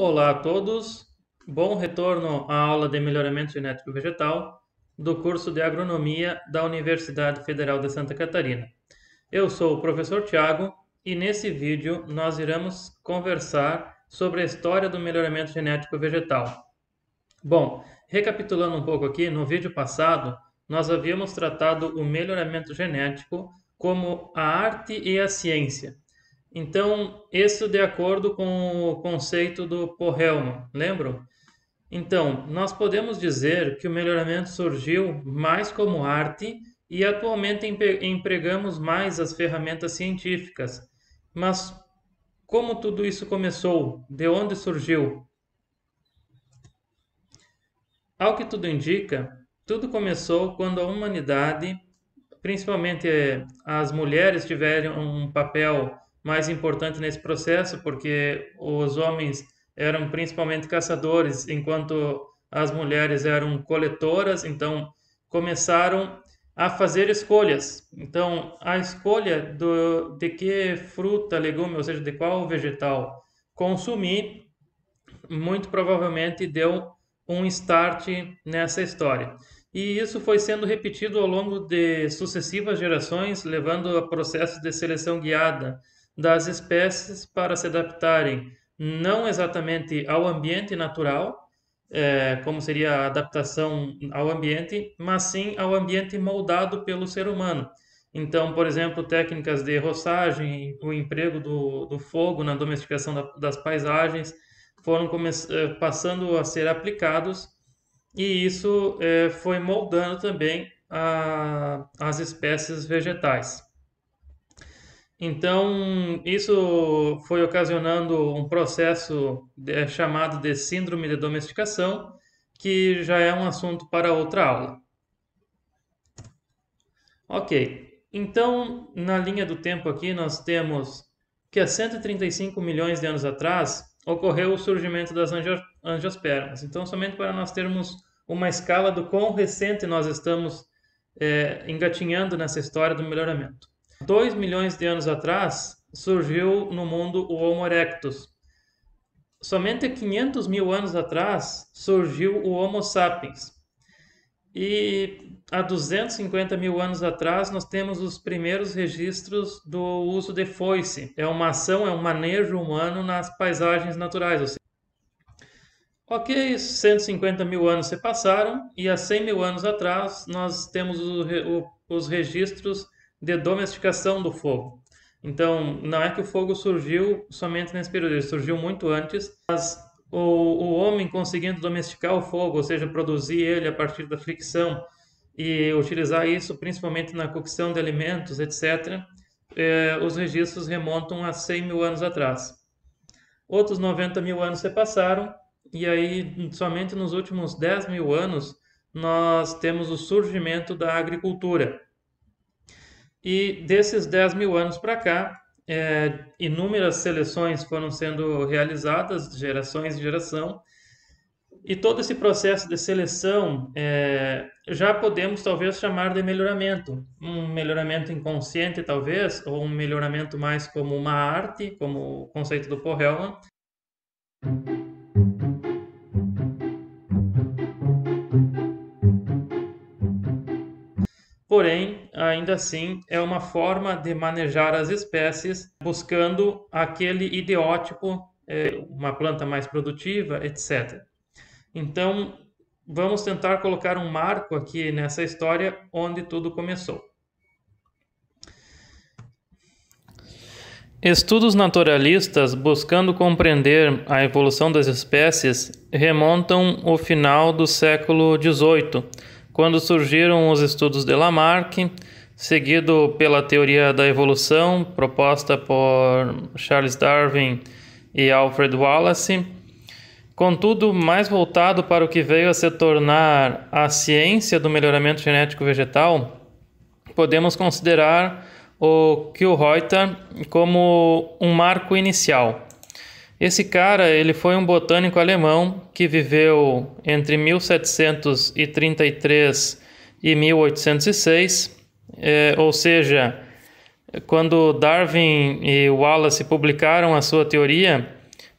Olá a todos, bom retorno à aula de melhoramento genético vegetal do curso de agronomia da Universidade Federal de Santa Catarina. Eu sou o professor Tiago e nesse vídeo nós iremos conversar sobre a história do melhoramento genético vegetal. Bom, recapitulando um pouco aqui, no vídeo passado nós havíamos tratado o melhoramento genético como a arte e a ciência. Então, isso de acordo com o conceito do Paul Hellman, lembram? Então, nós podemos dizer que o melhoramento surgiu mais como arte e atualmente empregamos mais as ferramentas científicas. Mas como tudo isso começou? De onde surgiu? Ao que tudo indica, tudo começou quando a humanidade, principalmente eh, as mulheres, tiveram um papel mais importante nesse processo, porque os homens eram principalmente caçadores, enquanto as mulheres eram coletoras, então começaram a fazer escolhas. Então, a escolha do, de que fruta, legume, ou seja, de qual vegetal consumir, muito provavelmente deu um start nessa história. E isso foi sendo repetido ao longo de sucessivas gerações, levando a processos de seleção guiada das espécies para se adaptarem não exatamente ao ambiente natural, é, como seria a adaptação ao ambiente, mas sim ao ambiente moldado pelo ser humano. Então, por exemplo, técnicas de roçagem, o emprego do, do fogo na domesticação da, das paisagens foram é, passando a ser aplicados e isso é, foi moldando também a, as espécies vegetais. Então, isso foi ocasionando um processo de, chamado de síndrome de domesticação, que já é um assunto para outra aula. Ok, então na linha do tempo aqui nós temos que há 135 milhões de anos atrás ocorreu o surgimento das angiospermas. Então, somente para nós termos uma escala do quão recente nós estamos é, engatinhando nessa história do melhoramento. 2 milhões de anos atrás, surgiu no mundo o Homo erectus. Somente 500 mil anos atrás, surgiu o Homo sapiens. E há 250 mil anos atrás, nós temos os primeiros registros do uso de foice. É uma ação, é um manejo humano nas paisagens naturais. Ok, 150 mil anos se passaram e há 100 mil anos atrás nós temos o, o, os registros de domesticação do fogo. Então, não é que o fogo surgiu somente nesse período, ele surgiu muito antes, mas o, o homem conseguindo domesticar o fogo, ou seja, produzir ele a partir da fricção e utilizar isso principalmente na cocção de alimentos, etc., eh, os registros remontam a 100 mil anos atrás. Outros 90 mil anos se passaram, e aí, somente nos últimos 10 mil anos, nós temos o surgimento da agricultura. E desses 10 mil anos para cá, é, inúmeras seleções foram sendo realizadas, gerações em geração, e todo esse processo de seleção é, já podemos talvez chamar de melhoramento. Um melhoramento inconsciente, talvez, ou um melhoramento mais como uma arte, como o conceito do Paul Hellman. Porém, ainda assim, é uma forma de manejar as espécies buscando aquele ideótipo, é, uma planta mais produtiva, etc. Então, vamos tentar colocar um marco aqui nessa história onde tudo começou. Estudos naturalistas buscando compreender a evolução das espécies remontam o final do século XVIII quando surgiram os estudos de Lamarck, seguido pela teoria da evolução proposta por Charles Darwin e Alfred Wallace, contudo mais voltado para o que veio a se tornar a ciência do melhoramento genético vegetal, podemos considerar o Kuhlreuter como um marco inicial. Esse cara, ele foi um botânico alemão que viveu entre 1733 e 1806, é, ou seja, quando Darwin e Wallace publicaram a sua teoria,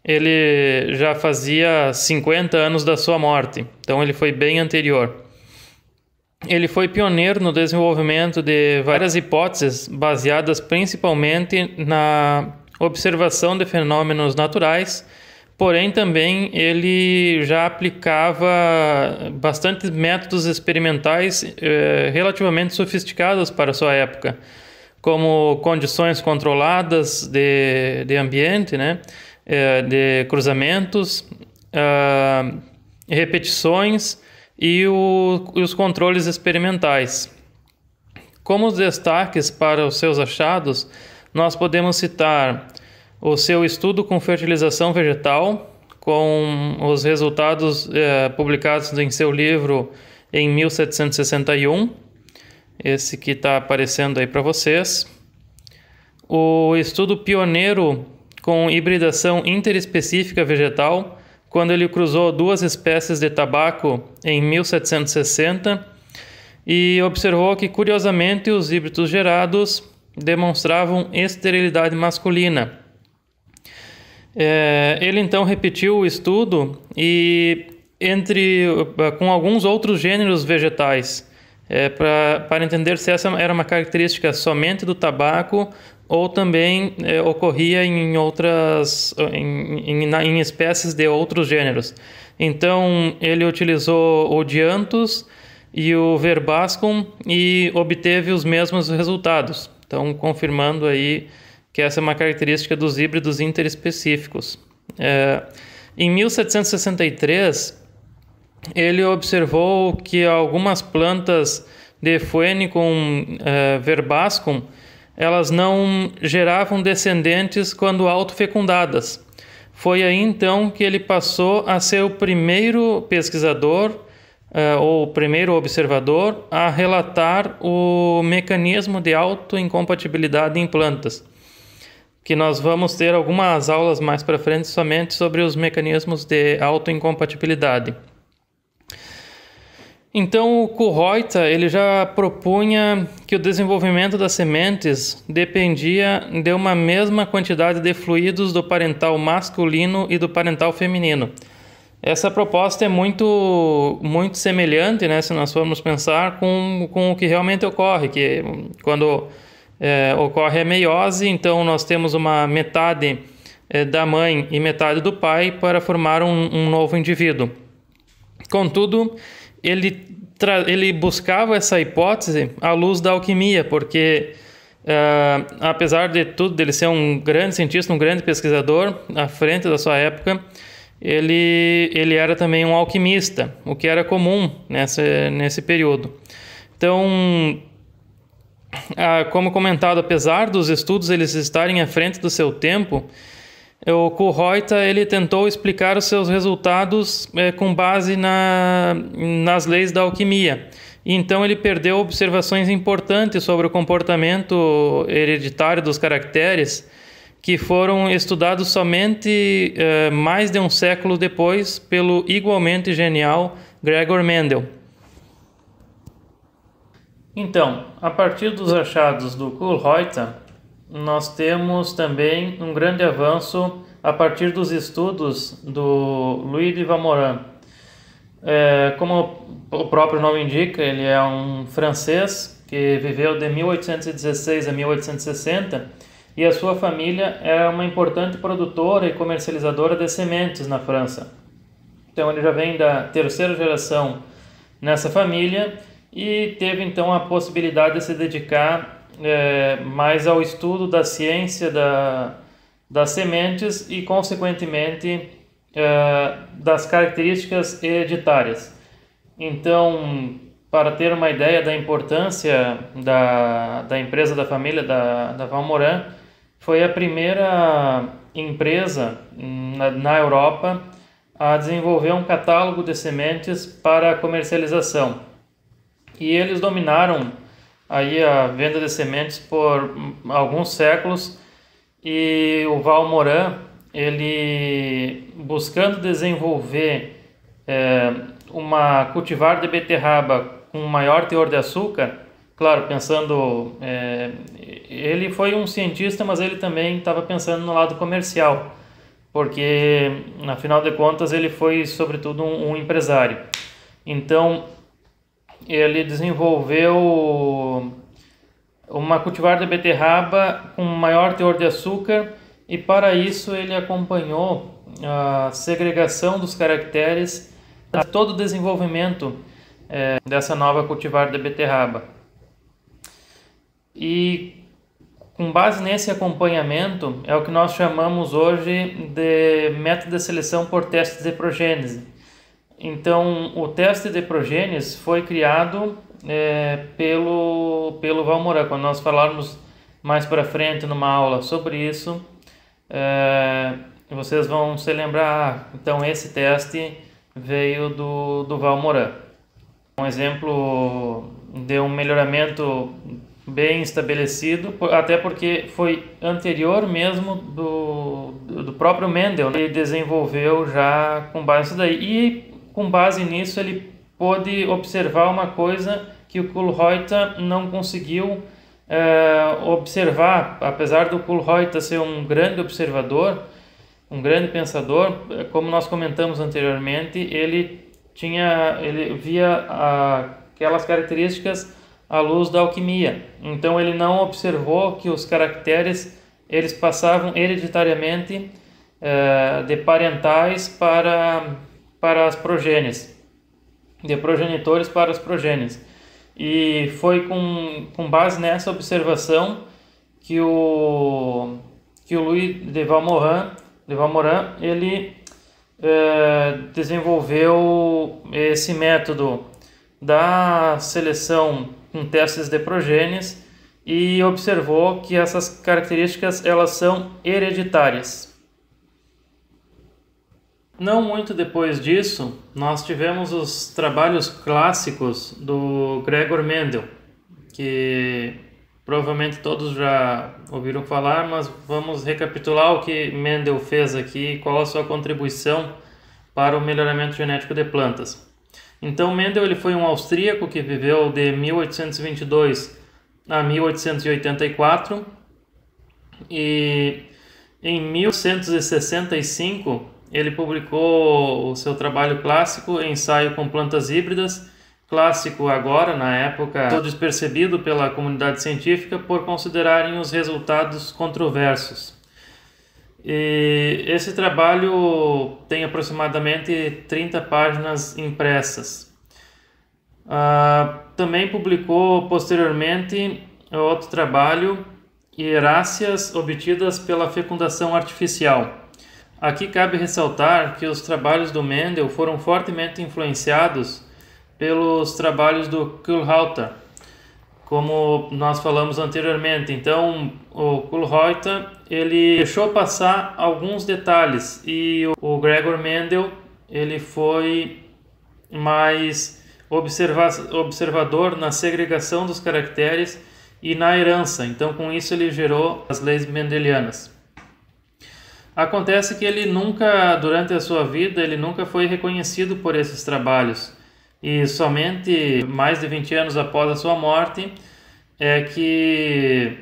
ele já fazia 50 anos da sua morte, então ele foi bem anterior. Ele foi pioneiro no desenvolvimento de várias hipóteses baseadas principalmente na observação de fenômenos naturais, porém também ele já aplicava bastante métodos experimentais eh, relativamente sofisticados para sua época, como condições controladas de, de ambiente, né? Eh, de cruzamentos, uh, repetições e o, os controles experimentais. Como destaques para os seus achados, nós podemos citar o seu estudo com fertilização vegetal, com os resultados eh, publicados em seu livro em 1761, esse que está aparecendo aí para vocês. O estudo pioneiro com hibridação interespecífica vegetal, quando ele cruzou duas espécies de tabaco em 1760 e observou que, curiosamente, os híbridos gerados demonstravam esterilidade masculina. É, ele então repetiu o estudo e entre com alguns outros gêneros vegetais é, para entender se essa era uma característica somente do tabaco ou também é, ocorria em outras em, em, em, espécies de outros gêneros. Então ele utilizou o Dianthus e o Verbascum e obteve os mesmos resultados. Então confirmando aí que essa é uma característica dos híbridos interespecíficos. É, em 1763 ele observou que algumas plantas de Phoenicum é, verbascum elas não geravam descendentes quando autofecundadas. Foi aí então que ele passou a ser o primeiro pesquisador uh, ou o primeiro observador a relatar o mecanismo de autoincompatibilidade em plantas. Que nós vamos ter algumas aulas mais para frente somente sobre os mecanismos de autoincompatibilidade. Então, o Kuhreuther ele já propunha que o desenvolvimento das sementes dependia de uma mesma quantidade de fluidos do parental masculino e do parental feminino. Essa proposta é muito, muito semelhante, né, se nós formos pensar, com, com o que realmente ocorre, que quando é, ocorre a meiose, então nós temos uma metade é, da mãe e metade do pai para formar um, um novo indivíduo. Contudo, ele, ele buscava essa hipótese à luz da alquimia, porque uh, apesar de tudo, dele ser um grande cientista, um grande pesquisador à frente da sua época, ele, ele era também um alquimista, o que era comum nessa, nesse período. Então, como comentado, apesar dos estudos eles estarem à frente do seu tempo, o Kuhreuther ele tentou explicar os seus resultados é, com base na, nas leis da alquimia. Então ele perdeu observações importantes sobre o comportamento hereditário dos caracteres que foram estudados somente é, mais de um século depois pelo igualmente genial Gregor Mendel. Então, a partir dos achados do Kuhreuther, nós temos também um grande avanço a partir dos estudos do Louis de Vamorin. É, como o próprio nome indica, ele é um francês que viveu de 1816 a 1860 e a sua família é uma importante produtora e comercializadora de sementes na França. Então ele já vem da terceira geração nessa família e teve então a possibilidade de se dedicar é, mais ao estudo da ciência da, das sementes e, consequentemente, é, das características hereditárias. Então, para ter uma ideia da importância da, da empresa da família da, da Valmoran, foi a primeira empresa na, na Europa a desenvolver um catálogo de sementes para comercialização. E eles dominaram aí a venda de sementes por alguns séculos e o Val Moran, ele buscando desenvolver é, uma cultivar de beterraba com maior teor de açúcar, claro, pensando, é, ele foi um cientista, mas ele também estava pensando no lado comercial. porque, afinal de contas, ele foi, sobretudo, um, um empresário. Então, ele desenvolveu uma cultivar de beterraba com maior teor de açúcar e para isso ele acompanhou a segregação dos caracteres a todo o desenvolvimento é, dessa nova cultivar de beterraba. E com base nesse acompanhamento é o que nós chamamos hoje de método de seleção por teste de progênese. Então, o teste de progênese foi criado é, pelo, pelo Valmorã. Quando nós falarmos mais para frente numa aula sobre isso, é, vocês vão se lembrar, então esse teste veio do, do Valmorã. Um exemplo de um melhoramento bem estabelecido, até porque foi anterior mesmo do, do próprio Mendel, né? ele desenvolveu já com base nisso daí. E com base nisso ele pôde observar uma coisa que o Kulreuter não conseguiu é, observar, apesar do Kulreuter ser um grande observador, um grande pensador, como nós comentamos anteriormente, ele tinha, ele via aquelas características à luz da alquimia. Então ele não observou que os caracteres eles passavam hereditariamente é, de parentais para para as progênies, de progenitores para as progênies. E foi com, com base nessa observação que o, que o Louis de Valmorin, de Valmorin ele é, desenvolveu esse método da seleção com testes de progênies e observou que essas características elas são hereditárias. Não muito depois disso, nós tivemos os trabalhos clássicos do Gregor Mendel, que provavelmente todos já ouviram falar, mas vamos recapitular o que Mendel fez aqui e qual a sua contribuição para o melhoramento genético de plantas. Então, Mendel ele foi um austríaco que viveu de 1822 a 1884 e em 1165 ele publicou o seu trabalho clássico, Ensaio com Plantas Híbridas, clássico agora, na época, todo despercebido pela comunidade científica por considerarem os resultados controversos. E esse trabalho tem aproximadamente 30 páginas impressas. Ah, também publicou posteriormente outro trabalho, Hieráceas obtidas pela fecundação artificial. Aqui cabe ressaltar que os trabalhos do Mendel foram fortemente influenciados pelos trabalhos do Kulhauter, como nós falamos anteriormente. Então, o Kulhauter ele deixou passar alguns detalhes e o Gregor Mendel ele foi mais observa observador na segregação dos caracteres e na herança. Então, com isso ele gerou as leis mendelianas. Acontece que ele nunca, durante a sua vida, ele nunca foi reconhecido por esses trabalhos. E somente mais de 20 anos após a sua morte é que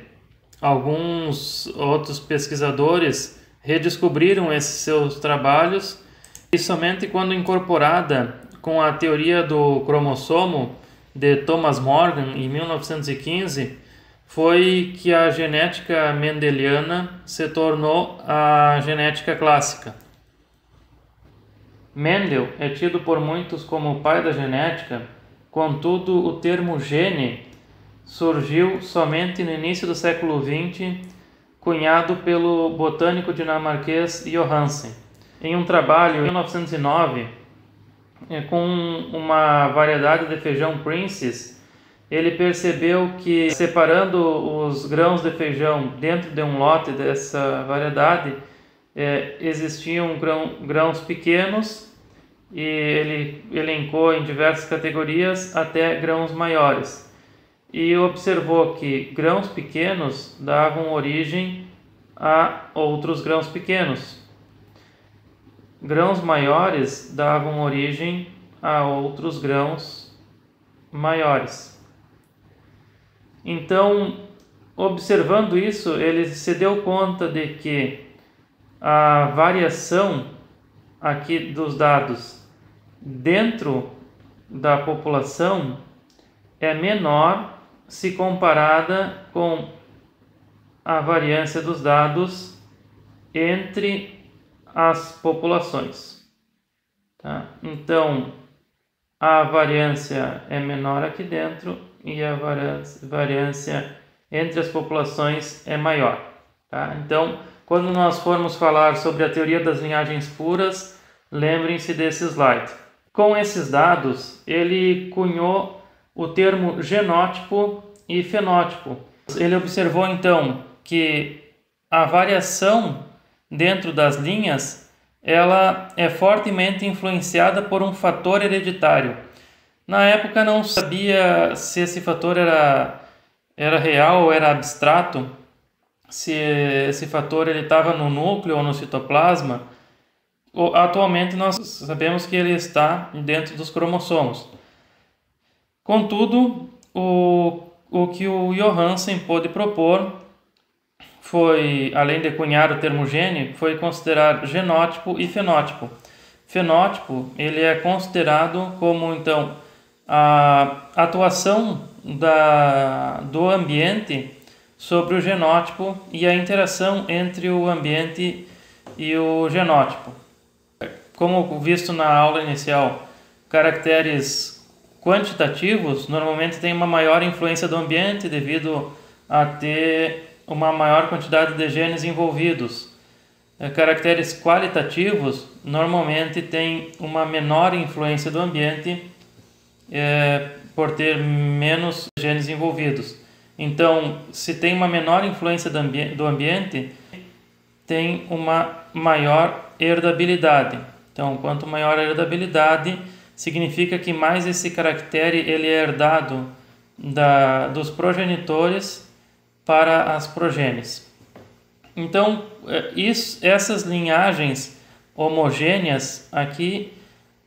alguns outros pesquisadores redescobriram esses seus trabalhos e somente quando incorporada com a teoria do cromossomo de Thomas Morgan em 1915 foi que a genética mendeliana se tornou a genética clássica. Mendel é tido por muitos como o pai da genética, contudo, o termo gene surgiu somente no início do século XX, cunhado pelo botânico dinamarquês Johansen. Em um trabalho em 1909, eh, com uma variedade de feijão Princess, ele percebeu que separando os grãos de feijão dentro de um lote dessa variedade, é, existiam grão, grãos pequenos e ele elencou em diversas categorias até grãos maiores. E observou que grãos pequenos davam origem a outros grãos pequenos. Grãos maiores davam origem a outros grãos maiores. Então, observando isso, ele se deu conta de que a variação aqui dos dados dentro da população é menor se comparada com a variância dos dados entre as populações. Tá? Então, a variância é menor aqui dentro e a variância entre as populações é maior. Tá? Então, quando nós formos falar sobre a teoria das linhagens puras, lembrem-se desse slide. Com esses dados, ele cunhou o termo genótipo e fenótipo. Ele observou então que a variação dentro das linhas ela é fortemente influenciada por um fator hereditário. Na época não sabia se esse fator era, era real ou era abstrato, se esse fator estava no núcleo ou no citoplasma. Atualmente nós sabemos que ele está dentro dos cromossomos. Contudo, o, o que o Johansen pôde propor foi, além de cunhar o termo gene, foi considerar genótipo e fenótipo. Fenótipo, ele é considerado como, então, a atuação da, do ambiente sobre o genótipo e a interação entre o ambiente e o genótipo. Como visto na aula inicial, caracteres quantitativos normalmente têm uma maior influência do ambiente devido a ter uma maior quantidade de genes envolvidos. É, caracteres qualitativos normalmente têm uma menor influência do ambiente é, por ter menos genes envolvidos. Então, se tem uma menor influência do, ambi do ambiente, tem uma maior herdabilidade. Então, quanto maior a herdabilidade, significa que mais esse caractere ele é herdado da, dos progenitores para as progênies. Então, é, isso, essas linhagens homogêneas aqui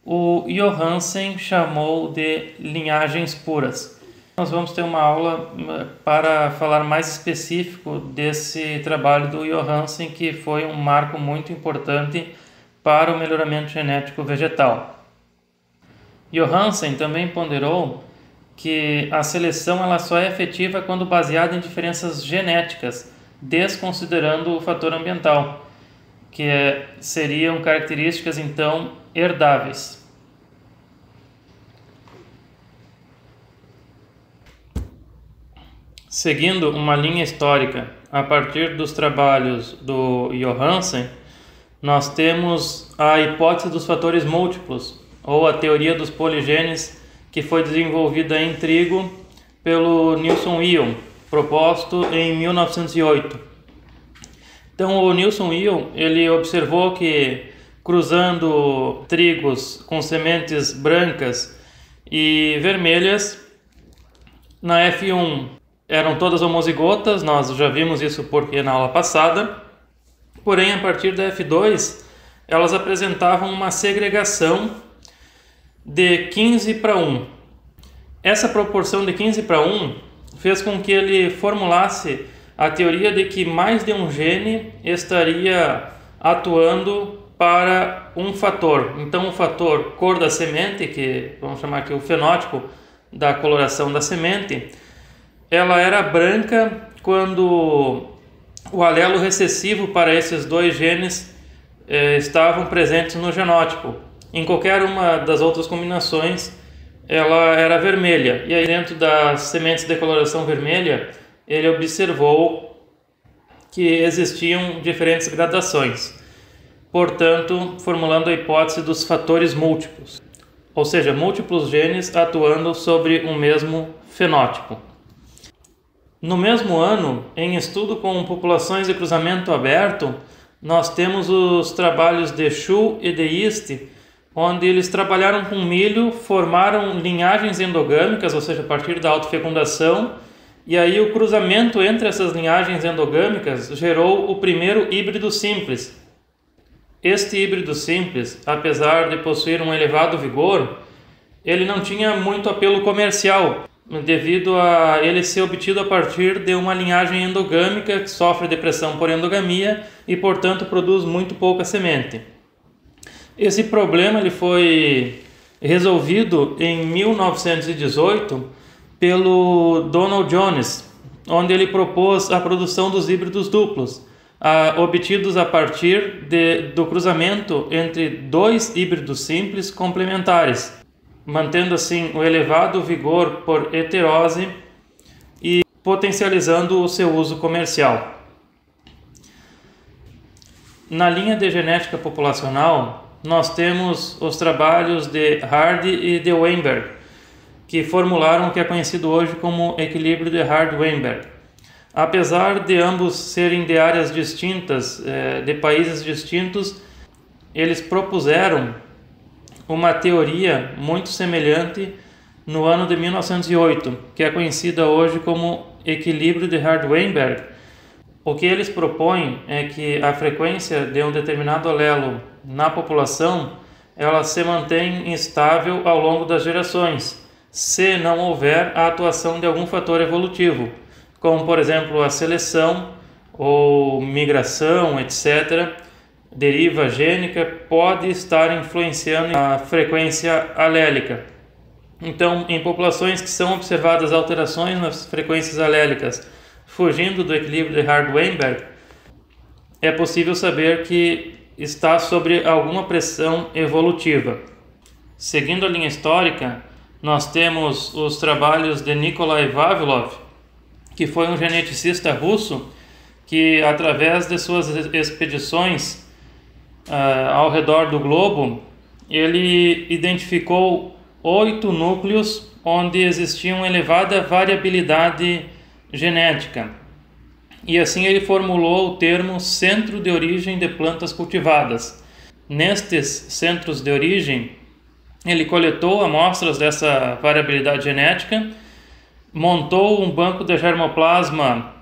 o Johansen chamou de linhagens puras. Nós vamos ter uma aula é, para falar mais específico desse trabalho do Johansen, que foi um marco muito importante para o melhoramento genético vegetal. Johansen também ponderou que a seleção ela só é efetiva quando baseada em diferenças genéticas, desconsiderando o fator ambiental, que é, seriam características então herdáveis. Seguindo uma linha histórica a partir dos trabalhos do Johansen, nós temos a hipótese dos fatores múltiplos, ou a teoria dos poligenes que foi desenvolvida em trigo pelo Nilson Ion, proposto em 1908. Então o Nilson Ion ele observou que cruzando trigos com sementes brancas e vermelhas na F1 eram todas homozigotas, nós já vimos isso porque na aula passada. Porém, a partir da F2, elas apresentavam uma segregação de 15 para 1. Essa proporção de 15 para 1 fez com que ele formulasse a teoria de que mais de um gene estaria atuando para um fator. Então, o fator cor da semente, que vamos chamar aqui o fenótipo da coloração da semente, ela era branca quando o alelo recessivo para esses dois genes eh, estavam presentes no genótipo. Em qualquer uma das outras combinações, ela era vermelha. E aí, dentro das sementes de coloração vermelha, ele observou que existiam diferentes gradações. Portanto, formulando a hipótese dos fatores múltiplos, ou seja, múltiplos genes atuando sobre um mesmo fenótipo. No mesmo ano, em estudo com populações de cruzamento aberto, nós temos os trabalhos de Shu e de East, onde eles trabalharam com milho, formaram linhagens endogâmicas, ou seja, a partir da autofecundação, e aí o cruzamento entre essas linhagens endogâmicas gerou o primeiro híbrido simples. Este híbrido simples, apesar de possuir um elevado vigor, ele não tinha muito apelo comercial, devido a ele ser obtido a partir de uma linhagem endogâmica que sofre depressão por endogamia e, portanto, produz muito pouca semente. Esse problema ele foi resolvido em 1918 pelo Donald Jones, onde ele propôs a produção dos híbridos duplos, obtidos a partir de, do cruzamento entre dois híbridos simples complementares mantendo assim o elevado vigor por heterose e potencializando o seu uso comercial. Na linha de genética populacional, nós temos os trabalhos de Hardy e de Weinberg, que formularam o que é conhecido hoje como equilíbrio de Hardy-Weinberg. Apesar de ambos serem de áreas distintas, eh, de países distintos, eles propuseram uma teoria muito semelhante no ano de 1908, que é conhecida hoje como equilíbrio de Hard-Weinberg. O que eles propõem é que a frequência de um determinado alelo na população ela se mantém estável ao longo das gerações, se não houver a atuação de algum fator evolutivo, como por exemplo a seleção ou migração, etc deriva gênica pode estar influenciando a frequência alélica. Então, em populações que são observadas alterações nas frequências alélicas fugindo do equilíbrio de Hard-Weinberg, é possível saber que está sobre alguma pressão evolutiva. Seguindo a linha histórica, nós temos os trabalhos de Nikolai Vavilov, que foi um geneticista russo que, através de suas expedições uh, ao redor do globo, ele identificou oito núcleos onde existia uma elevada variabilidade genética. E assim ele formulou o termo centro de origem de plantas cultivadas. Nestes centros de origem, ele coletou amostras dessa variabilidade genética, montou um banco de germoplasma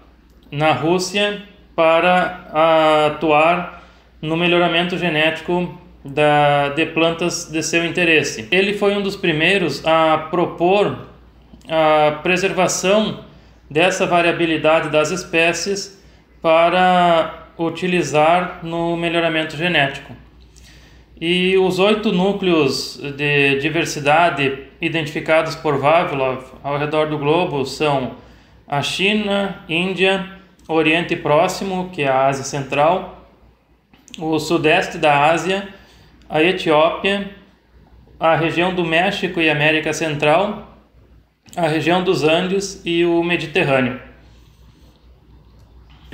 na Rússia para atuar no melhoramento genético da, de plantas de seu interesse. Ele foi um dos primeiros a propor a preservação dessa variabilidade das espécies para utilizar no melhoramento genético. E os oito núcleos de diversidade identificados por Vavilov ao redor do globo são a China, Índia, Oriente Próximo, que é a Ásia Central, o sudeste da Ásia, a Etiópia, a região do México e América Central, a região dos Andes e o Mediterrâneo.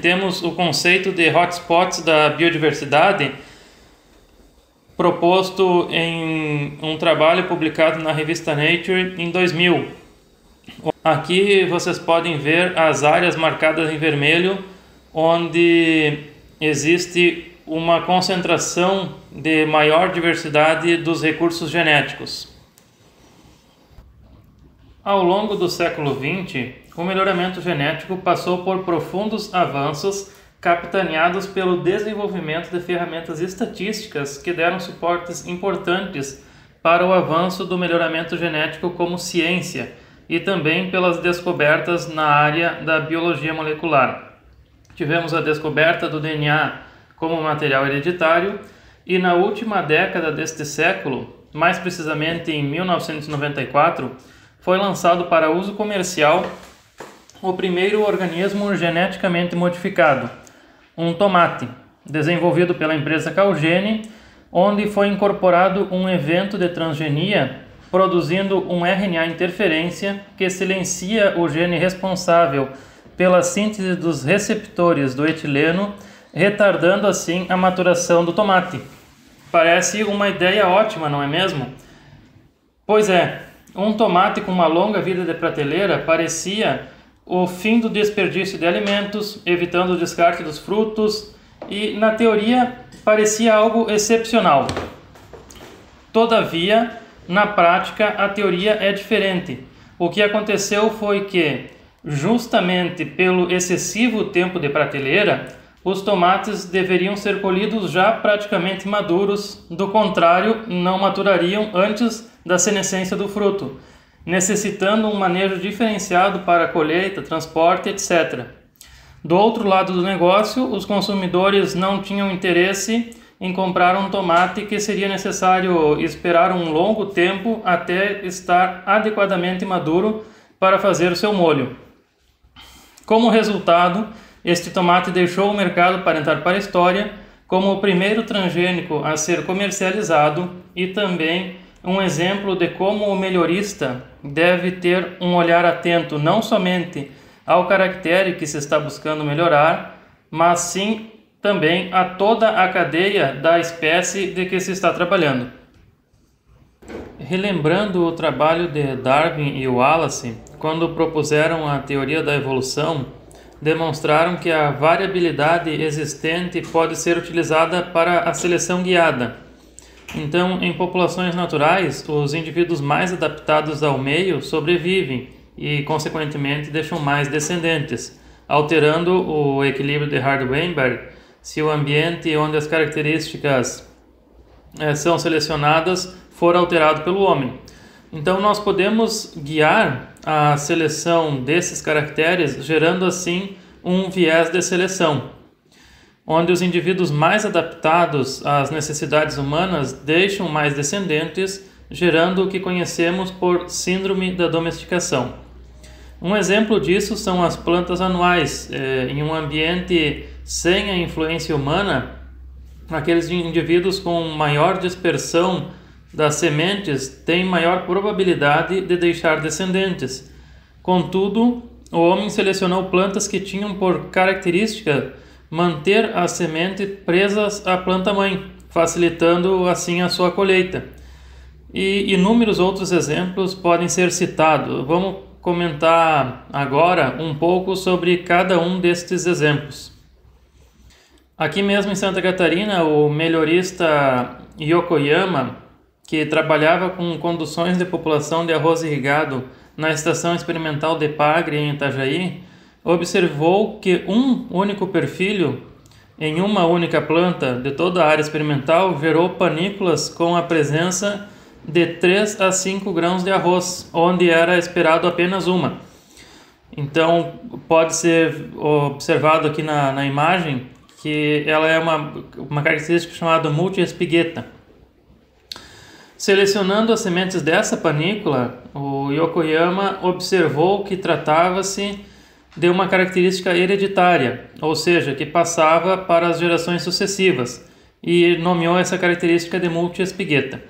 Temos o conceito de hotspots da biodiversidade proposto em um trabalho publicado na revista Nature em 2000. Aqui vocês podem ver as áreas marcadas em vermelho onde existe uma concentração de maior diversidade dos recursos genéticos. Ao longo do século XX, o melhoramento genético passou por profundos avanços capitaneados pelo desenvolvimento de ferramentas estatísticas que deram suportes importantes para o avanço do melhoramento genético como ciência e também pelas descobertas na área da biologia molecular. Tivemos a descoberta do DNA como material hereditário e na última década deste século, mais precisamente em 1994, foi lançado para uso comercial o primeiro organismo geneticamente modificado, um tomate, desenvolvido pela empresa Calgene, onde foi incorporado um evento de transgenia produzindo um RNA interferência que silencia o gene responsável pela síntese dos receptores do etileno retardando assim a maturação do tomate. Parece uma ideia ótima, não é mesmo? Pois é, um tomate com uma longa vida de prateleira parecia o fim do desperdício de alimentos, evitando o descarte dos frutos e, na teoria, parecia algo excepcional. Todavia, na prática, a teoria é diferente. O que aconteceu foi que, justamente pelo excessivo tempo de prateleira, os tomates deveriam ser colhidos já praticamente maduros, do contrário, não maturariam antes da senescência do fruto. Necessitando um manejo diferenciado para colheita, transporte, etc. Do outro lado do negócio, os consumidores não tinham interesse em comprar um tomate que seria necessário esperar um longo tempo até estar adequadamente maduro para fazer o seu molho. Como resultado, este tomate deixou o mercado para entrar para a história como o primeiro transgênico a ser comercializado e também um exemplo de como o melhorista deve ter um olhar atento não somente ao caractere que se está buscando melhorar, mas sim também a toda a cadeia da espécie de que se está trabalhando. Relembrando o trabalho de Darwin e Wallace, quando propuseram a teoria da evolução, demonstraram que a variabilidade existente pode ser utilizada para a seleção guiada. Então, em populações naturais, os indivíduos mais adaptados ao meio sobrevivem e, consequentemente, deixam mais descendentes, alterando o equilíbrio de Hardy-Weinberg se o ambiente onde as características é, são selecionadas for alterado pelo homem. Então, nós podemos guiar a seleção desses caracteres, gerando assim um viés de seleção, onde os indivíduos mais adaptados às necessidades humanas deixam mais descendentes, gerando o que conhecemos por síndrome da domesticação. Um exemplo disso são as plantas anuais. É, em um ambiente sem a influência humana, aqueles indivíduos com maior dispersão das sementes têm maior probabilidade de deixar descendentes. Contudo, o homem selecionou plantas que tinham por característica manter a semente presas à planta mãe, facilitando assim a sua colheita. E inúmeros outros exemplos podem ser citados. Vamos comentar agora um pouco sobre cada um destes exemplos. Aqui mesmo em Santa Catarina, o melhorista Yokoyama, que trabalhava com conduções de população de arroz irrigado na estação experimental de Pagre em Itajaí, observou que um único perfil em uma única planta de toda a área experimental gerou panículas com a presença de 3 a 5 grãos de arroz, onde era esperado apenas uma. Então, pode ser observado aqui na, na imagem que ela é uma, uma característica chamada multi-espigueta. Selecionando as sementes dessa panícula, o Yokoyama observou que tratava-se de uma característica hereditária, ou seja, que passava para as gerações sucessivas, e nomeou essa característica de multi-espigueta.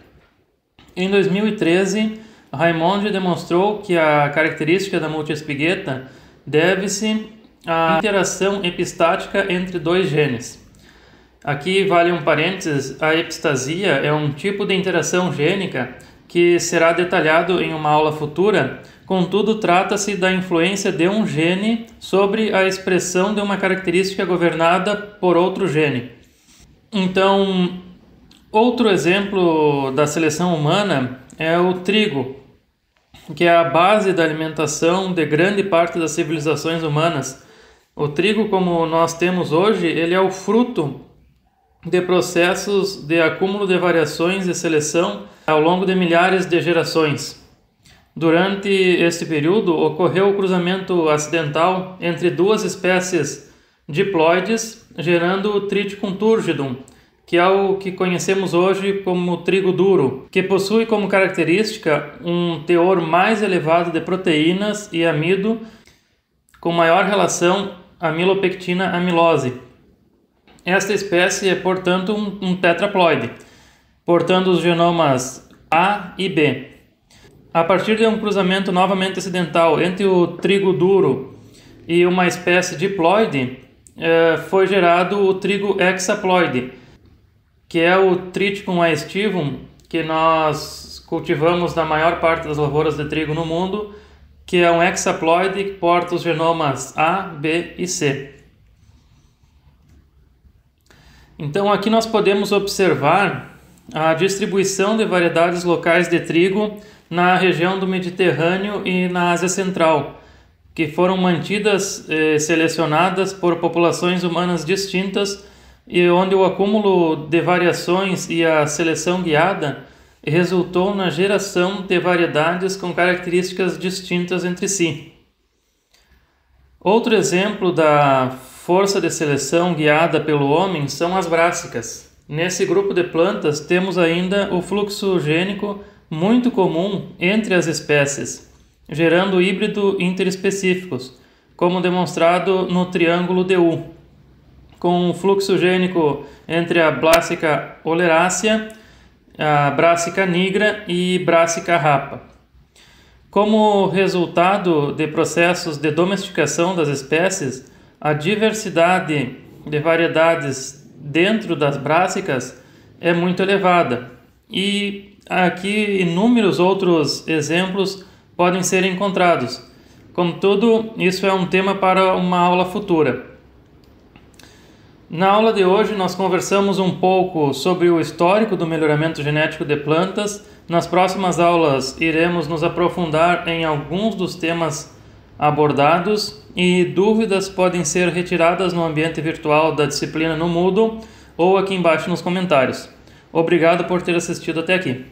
Em 2013, Raymond demonstrou que a característica da multiespigueta deve-se à interação epistática entre dois genes. Aqui vale um parênteses, a epistasia é um tipo de interação gênica que será detalhado em uma aula futura, contudo trata-se da influência de um gene sobre a expressão de uma característica governada por outro gene. Então, Outro exemplo da seleção humana é o trigo, que é a base da alimentação de grande parte das civilizações humanas. O trigo, como nós temos hoje, ele é o fruto de processos de acúmulo de variações e seleção ao longo de milhares de gerações. Durante este período, ocorreu o cruzamento acidental entre duas espécies diploides, gerando o Triticum turgidum, que é o que conhecemos hoje como trigo duro, que possui como característica um teor mais elevado de proteínas e amido, com maior relação amilopectina-amilose. Esta espécie é, portanto, um, um tetraploide, portando os genomas A e B. A partir de um cruzamento novamente acidental entre o trigo duro e uma espécie diploide, eh, foi gerado o trigo hexaploide, que é o Triticum aestivum, que nós cultivamos na maior parte das lavouras de trigo no mundo, que é um hexaploide que porta os genomas A, B e C. Então aqui nós podemos observar a distribuição de variedades locais de trigo na região do Mediterrâneo e na Ásia Central, que foram mantidas eh, selecionadas por populações humanas distintas e onde o acúmulo de variações e a seleção guiada resultou na geração de variedades com características distintas entre si. Outro exemplo da força de seleção guiada pelo homem são as brássicas. Nesse grupo de plantas temos ainda o fluxo gênico muito comum entre as espécies, gerando híbrido interespecíficos, como demonstrado no triângulo DU, com fluxo gênico entre a Blássica oleracea, a Brassica nigra e Brassica rapa. Como resultado de processos de domesticação das espécies, a diversidade de variedades dentro das brássicas é muito elevada e aqui inúmeros outros exemplos podem ser encontrados. Contudo, isso é um tema para uma aula futura. Na aula de hoje, nós conversamos um pouco sobre o histórico do melhoramento genético de plantas. Nas próximas aulas, iremos nos aprofundar em alguns dos temas abordados e dúvidas podem ser retiradas no ambiente virtual da disciplina no Moodle ou aqui embaixo nos comentários. Obrigado por ter assistido até aqui.